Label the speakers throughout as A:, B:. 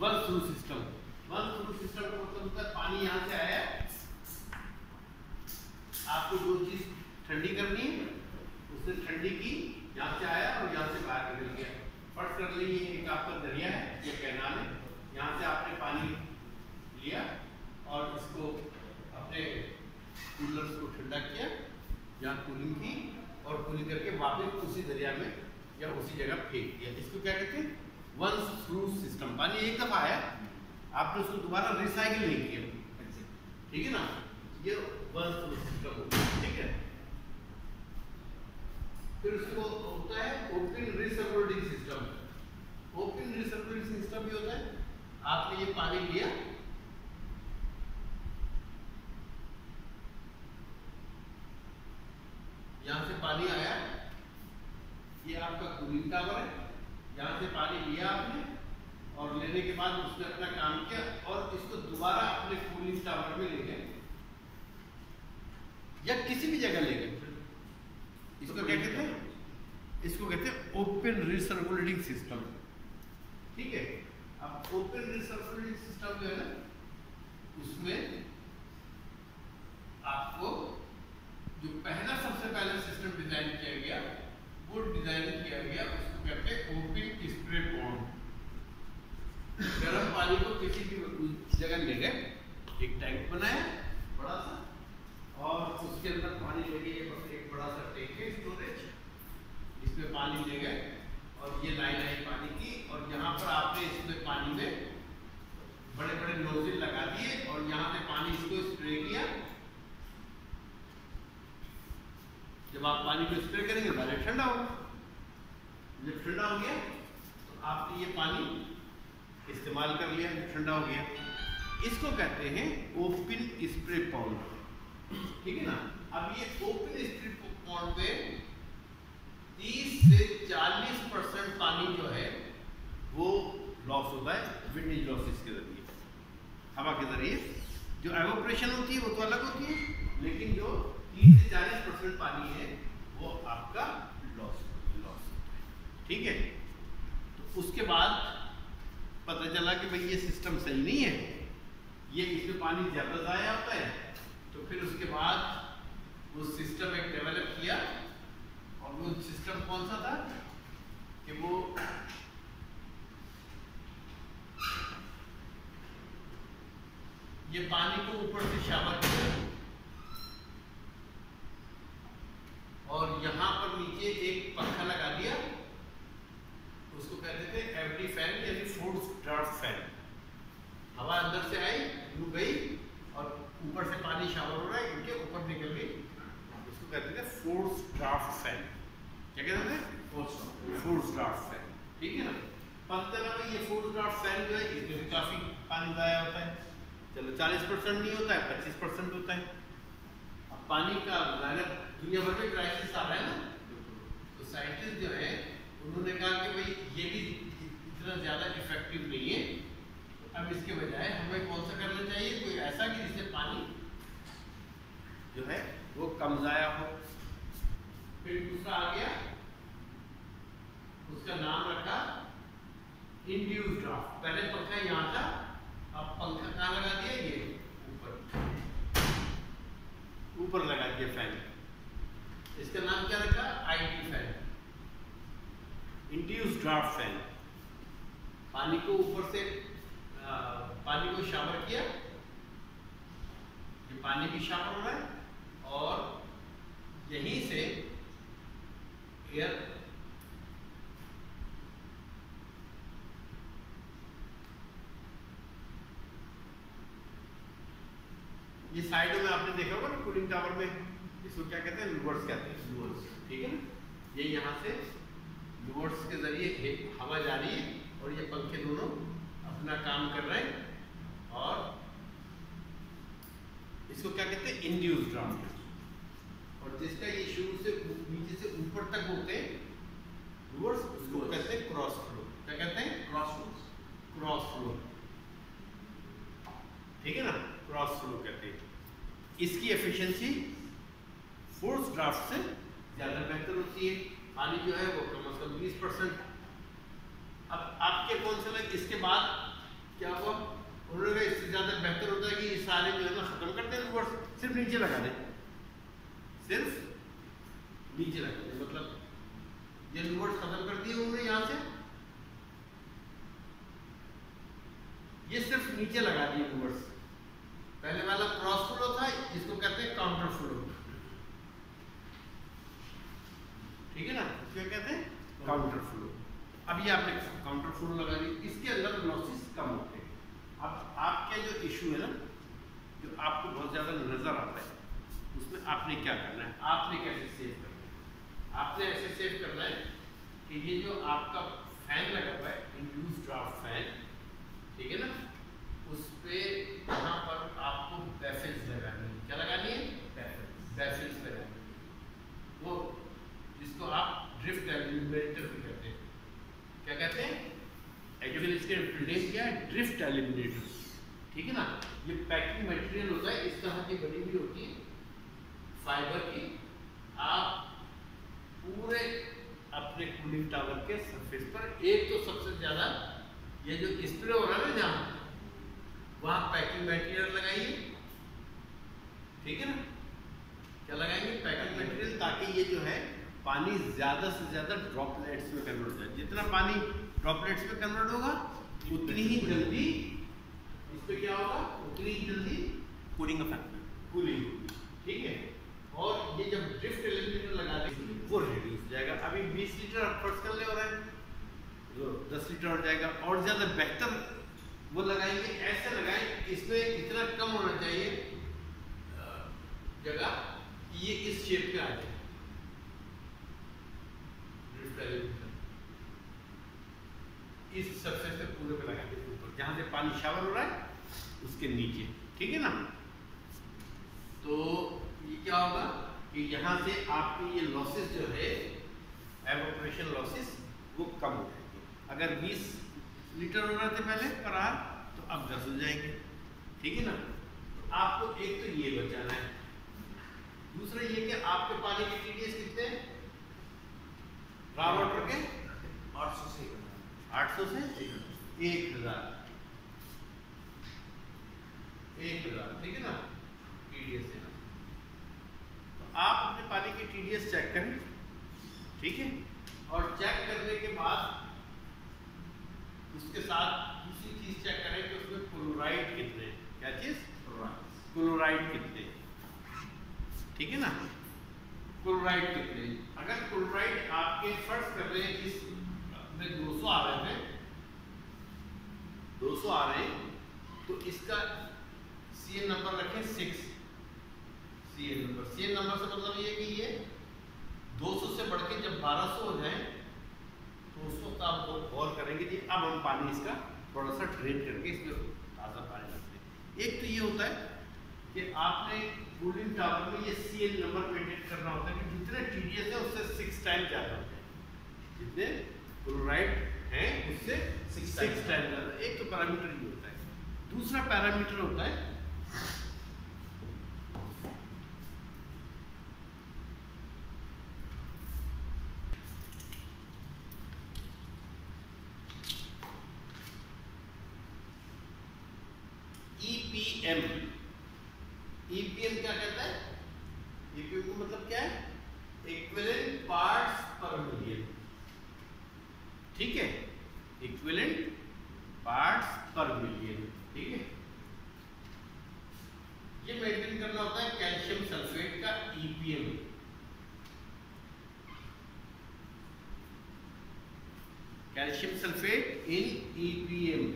A: One through system one through system का मतलब होता है पानी यहाँ से आया। आपको जो चीज़ ठंडी करनी है उसने ठंडी की यहाँ से आया और यहाँ से बाहर निकल गया। फ़र्स्ट कर लीजिए एक आपका दरिया है, या कैनाल है। यहाँ से आपने पानी लिया और इसको अपने कूलर्स को ठंडा किया, यहाँ कूलिंग की और कूलिंग करके वापस उसी दरिया में या उसी जगह फेंक दिया। इसको क्या कहते हैं? One through system. पानी एक दफ़ा आया, आपने उसको दोबारा रिसाइकिल नहीं किया। ठीक है ना? ये वन थ्रू सिस्टम ठीक है? फिर उसको होता है open recirculating system open recirculating system भी होता है। आपने ये पानी लिया यहाँ से पानी आया ये आपका कूलिंग टावर है यहाँ से पानी लिया आपने और लेने के बाद उसने अपना काम किया और इसको दोबारा अपने कूलिंग टावर में ले गए या किसी भी जगह ले गए इसको क्या कहते हैं? इसको कहते हैं ओपन रिसर्कुलेटिंग सिस्टम ठीक है? अब ओपन रिसर्कुलेटिंग सिस्टम जो है ना उसमें आपको जो पहला सबसे पहला सिस्टम डिज़ाइन किया गया वो डिज़ाइन किया गया उसको कहते हैं ओपन स्प्रे पॉन्ड गर्म पानी को किसी भी जगह ले गए एक टैंक बनाया बड़ा सा और उसके अंदर पानी लेके बस एक बड़ा सा टैंक है स्टोरेज इसमें पानी ले गए। और ये लाइन आई पानी की, और यहाँ पर आपने इसमें पानी में बड़े बड़े नोजिल लगा दिए, और यहाँ से पानी इसको स्प्रे किया। जब आप पानी को स्प्रे करेंगे पहले ठंडा होगा जब ठंडा हो गया तो आपने ये पानी इस्तेमाल कर लिया ठंडा हो गया। इसको कहते हैं ओपन स्प्रे पॉन्ड ठीक है ना? अब ये ओपन स्प्रे पॉन्ड पे 30 से 40 परसेंट पानी जो है, वो लॉस होता है विंडेज लॉसेस के ज़रिए। हवा के ज़रिए। जो एवोपरेशन होती है, वो तो अलग होती है, लेकिन जो 30 से 40 परसेंट पानी है, वो आपका लॉस लॉस ठीक है? तो उसके बाद पता चला कि भाई ये सिस्टम सही नहीं है। ये इसमें पानी ज़्यादा ज़ाया होता है तो फिर उसके बाद वो सिस्टम एक डेवलप किया और वो सिस्टम कौन सा था कि वो ये पानी को ऊपर से शावर किया और यहाँ पर नीचे एक पंखा लगा दिया उसको कहते थे एवरी फ़ैन यानी फोर्स ड्राफ्ट फ़ैन हवा अंदर से आई रुक गई और ऊपर से पानी शावर हो रहा है इनके ऊपर निकल गई उसको कहते थे फोर्स ड्राफ्ट फ़ैन क्या कहते थे फोर्स ड्राफ्ट फ़ैन ठीक है ना? पंद्रह में ये फोर्स ड्राफ्ट फ़ैन जो है इसमें भी काफ़ी पानी जाया होता है। चलो, चालीस परसेंट नहीं होता है, पच्चीस परसेंट होता है। अब पानी का अगर दुनिया भर में क्राइसिस आ रहा है ना। तो साइंटिस्ट जो है, उन्होंने कहा कि भाई, ये भी इतना ज़्यादा इफ़ेक्टिव नहीं है। अब इसके बजाय हमें कौन सा करना चाहिए? कोई ऐसा कि जिससे पानी जो है, वो कम ज़ाया हो। फिर दूसरा आ गया उसका नाम रखा इंड्यूस ड्राफ्ट पहले पंखा यहाँ था अब पंखा कहाँ लगा दिया? ये ऊपर। ऊपर लगा दिया फ़ैन इसका नाम क्या रखा? IT fan induce draft fan पानी को ऊपर से आ, पानी को शावर किया। ये पानी भी शावर हो रहा है। और यहीं से एयर ये साइडों में आपने देखा होगा ना कूलिंग टावर में इसको क्या कहते हैं लूवर्स कहते हैं। लूवर्स ठीक है ना? ये यहाँ से लूवर्स के ज़रिए हवा जा रही है और ये पंखे दोनों अपना काम कर रहे हैं और इसको क्या कहते हैं इंड्यूस ड्राफ्ट और जिसका ये शुरू से नीचे से ऊपर तक होते हैं लूवर्स उसको कहते हैं क्रॉस फ्लो क्या कहते हैं? क्रॉस फ्लो क्रॉस फ्लो ठीक है ना? क्रॉस फ्लो कहते हैं। इसकी एफिशिएंसी फोर्स ड्राफ्ट से ज़्यादा बेहतर होती है। पानी जो है वो कम से कम बीस परसेंट अब आपके कौन से लग, इसके बाद क्या हुआ? उन्होंने इससे ज़्यादा बेहतर होता है कि ये सारे जो है ना ख़त्म कर दें रिवर्स सिर्फ़ नीचे लगा दें। सिर्फ़ नीचे लगा दें मतलब ये रिवर्स ख़त्म कर दिए उन्होंने यहाँ से। ये सिर्फ़ नीचे लगा दिए रिवर्स पहले वाला क्रॉस फ्लो था इसको कहते हैं काउंटर फ्लो ठीक है ना क्या कहते हैं काउंटर फ्लो अब ये आपने काउंटर फ्लो लगा दी इसके अंदर लॉसेस कम होते हैं अब आपके जो इशू है ना जो आपको बहुत ज़्यादा नज़र आता है उसमें आपने क्या करना है? आपने कैसे सेव करना है? आपने ऐसे सेव करना है कि ये जो आपका फ़ैन लगा हुआ है इंड्यूस ड्राफ्ट फ़ैन ठीक है ना? उस पर यहाँ पर आपको बैफिल्स लगानी है। क्या लगानी है? बैफिल्स लगानी है। वो जिसको आप ड्रिफ्ट एलिमिनेटर भी कहते हैं। क्या कहते हैं? एक्चुअली इसके नेम क्या है? ड्रिफ्ट एलिमिनेटर ठीक है ना? ये पैकिंग मटेरियल होता है इस तरह की बनी हुई होती है। फाइबर की आप पूरे अपने कूलिंग टावर के सरफेस पर एक तो सबसे ज़्यादा ये जो स्प्रे हो रहा है ना जहाँ वहाँ पैकिंग मटेरियल लगाइए। ठीक है ना? क्या लगाएँगे? पैकिंग मटेरियल ताकि ये जो है पानी ज़्यादा से ज़्यादा ड्रॉपलेट्स में कन्वर्ट हो जाए। जितना पानी ड्रॉपलेट्स में कन्वर्ट होगा उतनी ही जल्दी इस पर क्या होगा? उतनी ही जल्दी
B: कूलिंग इफ़ेक्ट
A: कूलिंग ठीक है? और ये जब ड्रिफ्ट एलिमिनेटर लगा देंगे, वो रिड्यूस जाएगा। अभी 20 लीटर फ़र्स्ट कर ले हो रहा है। जो 10 लीटर हो जाएगा। और ज़्यादा बेहतर वो लगाएँगे। ऐसे लगाएँ, इसमें इतना कम होना चाहिए, जगह ये इस शेप पे आ जाए। इस सरफेस पे पूरे पे लगा के ऊपर। जहाँ से पानी शावर हो रहा है, उसके नीचे। ठीक है ना? तो ये क्या होगा कि यहाँ से आपके ये लॉसेस जो है एवोपरेशन लॉसेस वो कम हो जाएँगे। अगर 20 लीटर हो रहे थे पहले पर आर तो अब 10 हो जाएँगे। ठीक है ना? तो आपको एक तो ये बचाना है। दूसरा ये कि आपके पानी के टीडीएस कितने हैं? रॉ वाटर के?
B: आठ सौ से।
A: आठ सौ से? एक हज़ार। एक हज़ार ठीक है ना? टीडीएस है आप अपने पानी की टीडीएस चेक करें। ठीक है? और चेक करने के बाद उसके साथ दूसरी चीज़ चेक करें कि उसमें क्लोराइड कितने क्या चीज़? क्लोराइड कितने ठीक है ना? क्लोराइड कितने अगर क्लोराइड आपके फ़र्स्ट कर रहे हैं इस में 200 आ रहे थे। 200 आ रहे हैं तो इसका सी एन नंबर रखें six C N number. C N number से मतलब ये कि ये 200 से बढ़ के जब 1200 हो जाए तो उस वक्त आप गौर करेंगे कि अब हम पानी इसका थोड़ा सा ड्रेन करके इसमें ताज़ा पानी रखते हैं। एक तो ये होता है कि आपने कूलिंग टावर में ये सी एन नंबर मेंटेन करना होता है कि जितने टी है उससे सिक्स टाइम ज़्यादा होते हैं। जितने क्लोराइड हैं उससे सिक्स टाइम ज़्यादा। एक तो पैरामीटर ये होता है। दूसरा पैरामीटर होता है ईपीएम ईपीएम क्या कहता है ईपीएम को मतलब क्या है इक्विवेलेंट पार्ट्स पर मिलियन ठीक है इक्विवेलेंट पार्ट्स पर मिलियन ठीक है? ये मेंटेन करना होता है कैल्शियम सल्फेट का EPM calcium sulphate in EPM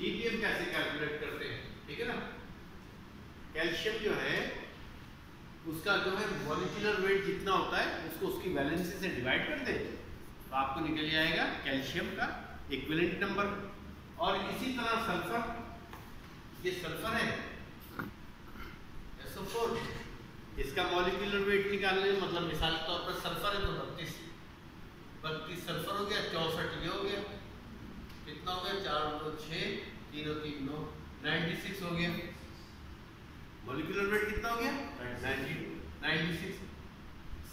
A: EPM कैसे कैलकुलेट करते हैं? ठीक है ना? कैल्शियम जो है, उसका जो है मॉलिक्यूलर वेट जितना होता है, उसको उसकी वैलेंसी से डिवाइड कर दे। तो आपको निकल जाएगा कैल्शियम का इक्विलेंट नंबर और इसी तरह सल्फ़र ये सल्फ़र है। SO4 इसका मॉलिक्यूलर वेट निकालने मतलब मिसाल के तौर पर सल्फ़र है तो बत्तीस। बत्तीस सल्फ़र हो गया चौसठ ये हो गया। कितना हो गया? चार दो छः तीन तीन नौ नाइन्टी सिक्स हो गया। मॉलिक्यूलर वेट कितना हो गया? 90 96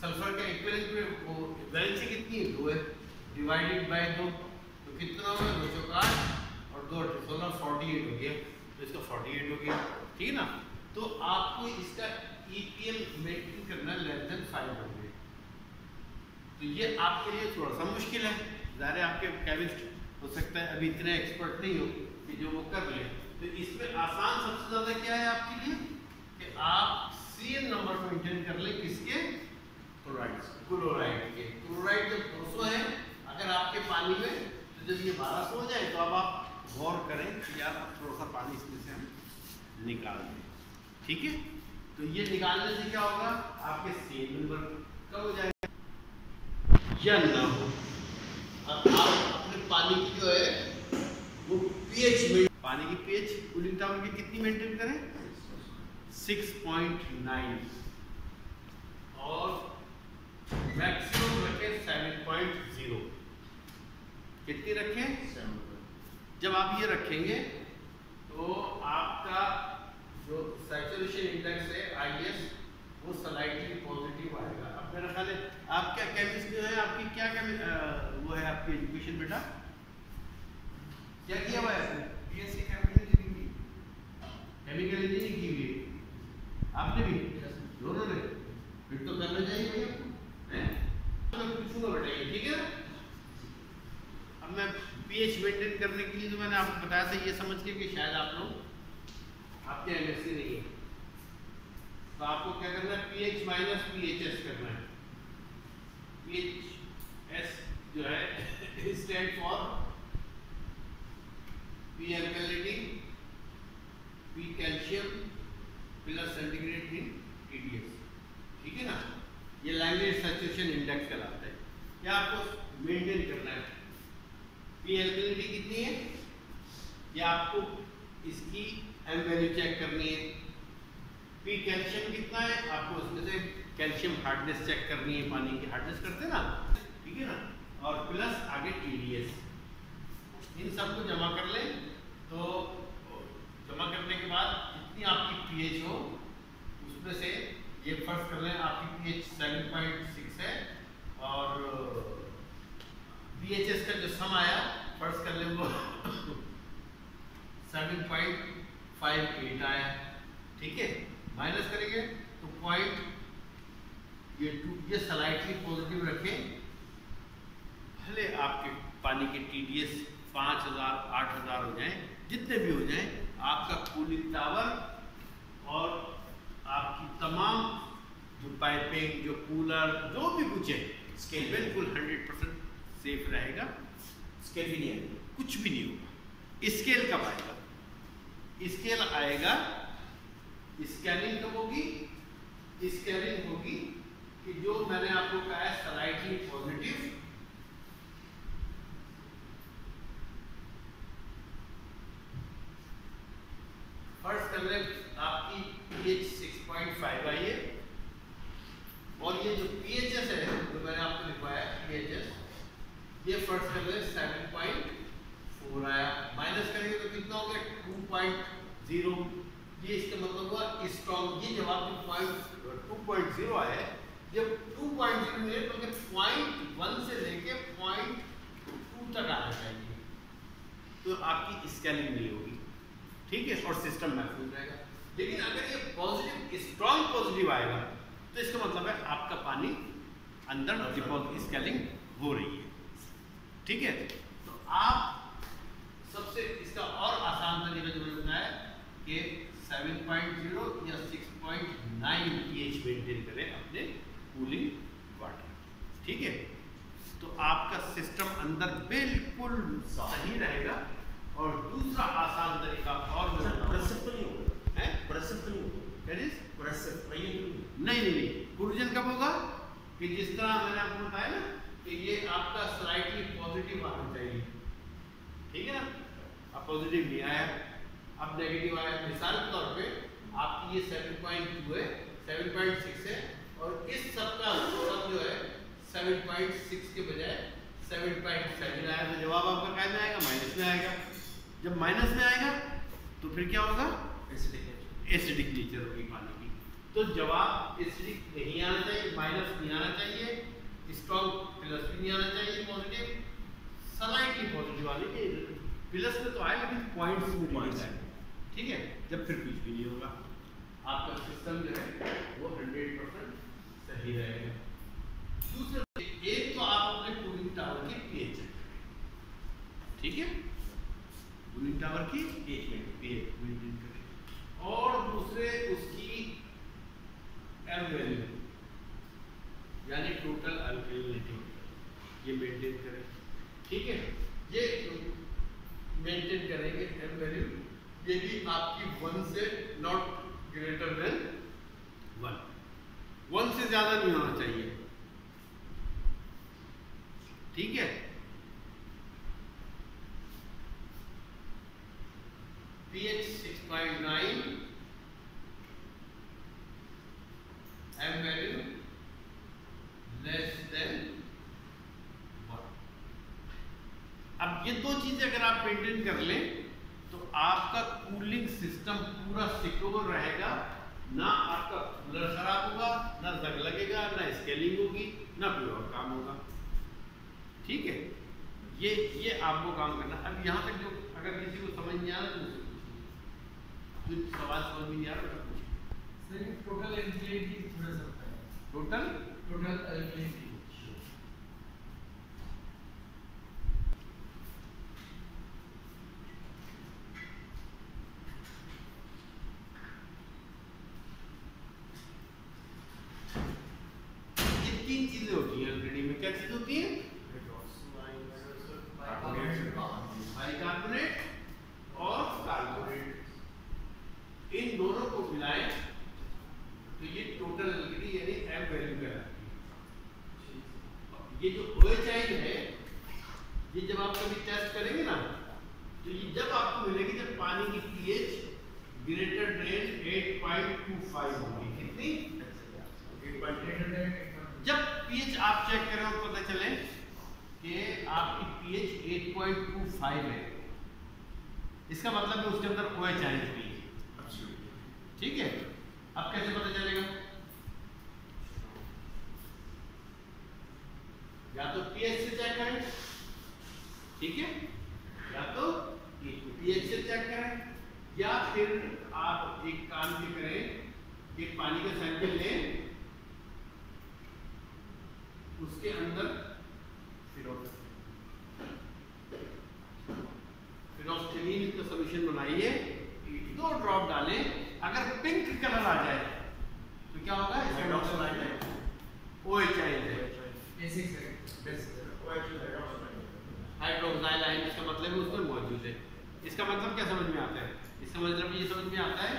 A: सल्फ़र का इक्विवेलेंट में वो वैलेंसी कितनी है? दो है। डिवाइडेड बाय दो। तो कितना हो गया? दो और दो अठे सोलह 48 हो गया। तो इसका 48 हो गया। ठीक है ना? तो आपको इसका ईपीएल मेंटेन करना लेस देन 500 तो ये आपके लिए थोड़ा सा मुश्किल है। ज़ाहिर आपके केमिस्ट हो सकता है। अभी इतने एक्सपर्ट नहीं हो कि जो वो कर ले। तो इसमें आसान सबसे ज़्यादा क्या है आपके लिए? कि आप सीएन नंबर मेंटेन कर ले किसके?
B: Chlorides.
A: क्लोराइड के। क्लोराइड जब 200 है, अगर आपके पानी में तो जब ये 1200 हो जाए तो अब आप गौर करें कि यार अब थोड़ा सा पानी इसमें से हम निकाल दें। ठीक है? तो ये निकालने से क्या होगा? आपके सेल नंबर कम हो जाएगा। या ना हो। अब आप अपने पानी की जो है, वो पीएच में पानी की पीएच कूलिंग टावर की कितनी मेंटेन करें? 6.9 और मैक्सिमम रखें 7.0 कितनी रखें? जब आप ये रखेंगे तो आपका जो सैचुरेशन इंडेक्स है आईएस वो स्लाइटली पॉजिटिव आएगा। अब मेरा ख्याल है आप क्या केमिस्ट है आपकी क्या केमि वो है आपकी एजुकेशन बेटा? क्या किया हुआ है आपने?
B: BSc Chemical Engineering.
A: Chemical engineering की हुई है। आपने भी? दोनों ने? फिर तो करना चाहिए भैया। हैं? तो मैं पूछूँगा बेटा ठीक है? अब मैं पीएच मेंटेन करने के लिए तो मैंने आपको बताया था, ये समझ के कि शायद आप लोग आपके एमएससी नहीं है। तो आपको क्या करना है? पीएच माइनस पीएचएस करना है। पीएच एस जो है stand for P alkalinity P calcium plus centigrade in TDS ठीक है ना? ये लैंग्वेज सैचुरेशन इंडेक्स कहलाता है। क्या आपको मेंटेन करना है। पी एल्कलिटी कितनी है? ये आपको इसकी एम वैल्यू चेक करनी है। पी कैल्शियम कितना है? आपको उसमें से कैल्शियम हार्डनेस चेक करनी है, पानी की हार्डनेस करते ना? ठीक है ना? और प्लस आगे टीडीएस इन सबको जमा कर लें। तो जमा करने के बाद जितनी आपकी पीएच हो, उसमें से ये फ़र्स्ट कर लें। आपकी पीएच 7.6 है। और पीएचएस का जो सम आया फ़र्ज़ कर लें वो। 7.58 आया। ठीक है? माइनस करेंगे तो पॉइंट ये टू ये स्लाइटली पॉजिटिव रखें। भले आपके पानी के टी डी एस पाँच हज़ार, आठ हज़ार हो जाए, जितने भी हो जाए, आपका कूलिंग टावर और आपकी तमाम जो पाइपिंग जो कूलर जो भी कुछ है स्केल बिल्कुल हंड्रेड परसेंट सेफ़ रहेगा।
B: स्केल भी नहीं आएगा।
A: कुछ भी नहीं होगा। स्केल कब आएगा? स्केल आएगा स्कैनिंग कब होगी? स्कैनिंग होगी कि जो मैंने आपको कहा है स्लाइटली पॉजिटिव फ़र्स्ट कर ले आपकी पीएच 6.5 आई है और ये जो पीएचएस है जो मैंने आपको लिखवाया पीएचएस ये फ़र्स्ट कर ले 7.4 आया माइनस करेंगे तो कितना हो गया 2.0 ये इसका मतलब हुआ स्ट्रॉन्ग ये जब आपकी पॉइंट 2.0 आया है जब 2.0 नहीं है बल्कि पॉइंट वन से लेके पॉइंट टू तक आना चाहिए तो आपकी स्कैनिंग नहीं होगी। ठीक है? और सिस्टम महफूज रहेगा। लेकिन अगर ये पॉजिटिव स्ट्रॉन्ग पॉजिटिव आएगा तो इसका मतलब है आपका पानी अंदर स्केलिंग हो रही है। ठीक है? तो आप सबसे इसका और आसान तरीका जो बताया कि 7.0 या 6.9 pH मेंटेन करें अपने कूलिंग वाटर ठीक है तो आपका सिस्टम अंदर बिल्कुल सही रहेगा और दूसरा आसान तरीका और।
B: प्रेसर तो नहीं होगा.
A: हैं?
B: प्रेसर तो नहीं होगा. है.
A: नहीं नहीं नहीं प्रोविज़न कब होगा कि जिस तरह मैंने आपको बताया ना कि ये आपका स्लाइटली पॉजिटिव आना चाहिए ठीक है ना? अब पॉजिटिव नहीं आया अब नेगेटिव आया मिसाल के तौर पे आपकी ये 7.2 है 7.6 है और इस सब का सब जो है 7.6 के बजाय 7.7 आया तो जवाब आपका क्या में आएगा माइनस में आएगा। जब माइनस में आएगा तो फिर क्या होगा? एसिडिक नेचर होगी पानी की। तो जवाब एसिडिक नहीं आना चाहिए माइनस नहीं आना चाहिए स्ट्रॉन्ग प्लस भी नहीं आना चाहिए पॉजिटिव स्लाइटली पॉजिटिव आने चाहिए प्लस में तो आए, लेकिन पॉइंट्स में
B: Points.
A: डिलीट आए। ठीक है? जब फिर कुछ भी नहीं होगा। आपका सिस्टम जो है, वो हंड्रेड परसेंट सही रहेगा। दूसरा, एक तो आप अपने कूलिंग टावर की पीएच ठीक है? कूलिंग टावर की एक पीएच मेंटेन करें। और दूसरे, उसकी एम वैल्यू यानी टोटल अल्कलिनिटी ये मेंटेन करें। ठीक है? ये मेंटेन करेंगे एम वैल्यू ये भी आपकी वन से not greater than one one से ज़्यादा नहीं होना चाहिए। ठीक है? pH 6.9 m value less than 1 अब ये दो चीज़ें अगर आप मेंटेन कर लें तो आपका कूलिंग सिस्टम पूरा सिक्योर रहेगा ना आपका कूलर खराब होगा ना जंग लगेगा ना स्केलिंग होगी ना कोई और काम होगा। ठीक है? ये ये आपको काम करना। अब यहाँ तक जो अगर किसी को समझ नहीं आ रहा तो सवाल समझ में नहीं आ रहा तो
C: टोटल एल्कलिनिटी थोड़ा सा
A: टोटल
C: टोटल एल्कलिनिटी
A: ये तीन चीज़ें होती हैं एलईडी में क्या चीज़ होती है बाइकार्बोनेट और कार्बोनेट इन दोनों को मिलाएँ तो ये टोटल एलईडी यानी एम वैल्यू कहलाती है ये जो OHI है ये जब आप कभी टेस्ट करेंगे ना तो ये जब आपको मिलेगी जब पानी की pH ग्रेटर देन 8.25 होगी कितनी जब pH आप चेक करें और पता चले कि आपकी pH 8.25 है इसका मतलब है उसके अंदर OH आई हुई है ठीक है अब कैसे पता चलेगा या तो पीएच से चेक करें, ठीक है? या तो पीएच से चेक करें, या फिर आप एक काम भी करें एक पानी का सैंपल लें उसके अंदर फिनोस्टिलीन का सॉल्यूशन बनाइए दो ड्रॉप डालें अगर पिंक कलर आ जाए तो क्या होगा इसका मतलब है OH है
C: बेसिक सर
A: हाइड्रोक्साइल आयन इसका मतलब है उसमें मौजूद है इसका मतलब क्या समझ में आता है? इसका मतलब ये समझ में आता है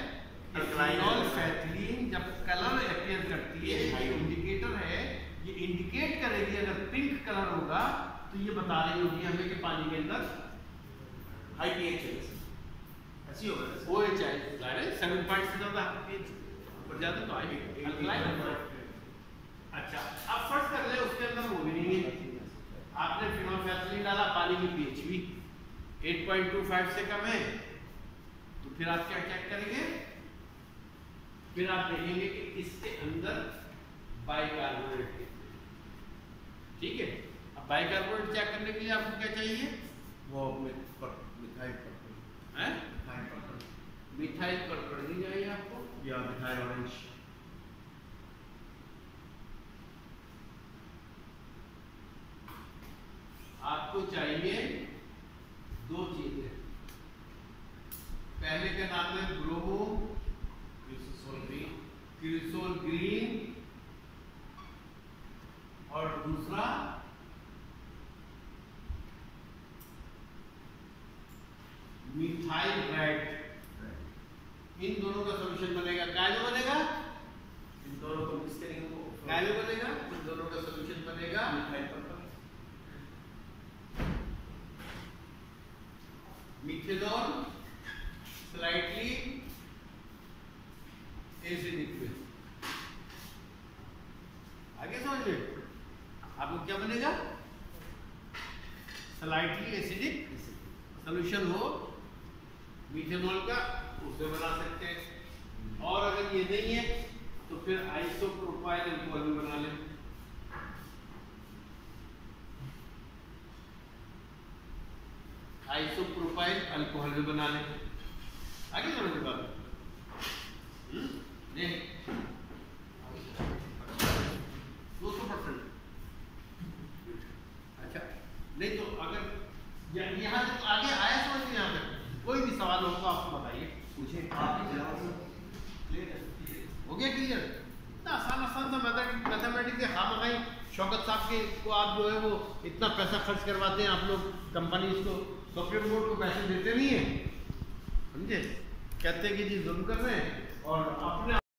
B: है।
A: फैथलीन जब कलर अपीयर करती है ये इंडिकेटर है। ये इंडिकेट करेगी अगर पिंक कलर होगा तो ये बता रही होगी हमें कि पानी के अंदर
B: हाई पीएच है। ऐसी होगा ना?
A: ओ एच आई ज़ाहिर है सेवन पॉइंट से ज़्यादा ऊपर जाते तो आएगी। अल्कलाइन अच्छा अब फ़र्स्ट कर ले उसके अंदर वो भी नहीं है। आपने फिनोल्फेथलीन डाला पानी की पीएच भी। 8.25 से कम है। तो फिर आप क्या चेक करेंगे? फिर आप देखेंगे कि इसके अंदर बाइकार्बोनेट ठीक है? अब बाइकार्बोनेट चेक करने के लिए आपको क्या चाहिए?
B: वो मिथाइल पर्पल
A: हैं?
B: मिथाइल पर्पल
A: मिथाइल पर्पल नहीं चाहिए आपको?
B: या मिथाइल ऑरेंज
A: आपको चाहिए दो चीज़ें पहले का नाम है? ब्रोमो क्रिसोल ग्रीन और दूसरा मिथाइल रेड इन दोनों का सोल्यूशन बनेगा। काय में बनेगा?
B: इन दोनों को मिक्स करेंगे
A: काय में बनेगा? इन दोनों का सॉल्यूशन बनेगा।
B: Methyl purple
A: methanol slightly acidic with आगे समझ गए आपको क्या बनेगा स्लाइटली एसिडिक सोल्यूशन हो मिथेनॉल का उसे बना सकते हैं और अगर ये नहीं है तो फिर आइसोप्रोपाइल अल्कोहल भी बना लें आइसोप्रोपाइल अल्कोहल भी बना लें आगे समझ में बात। हम्म? दो सौ परसेंट। अच्छा नहीं तो अगर यहाँ से तो आगे आया समझ में यहाँ तक कोई भी सवाल हो तो आपको बताइए।
B: पूछे। आप ही? जवाब सर क्लियर
A: गया क्लियर इतना आसान आसान सा मैथमेटिक्स मैथमेटिक्स के खाम शौकत साहब के को आप जो है वो इतना पैसा खर्च करवाते हैं आप लोग कंपनी इसको सॉफ्टवेयर कोर्ट को पैसे देते नहीं है। समझे? कहते कि जी, जुल्म कर रहे हैं और अपने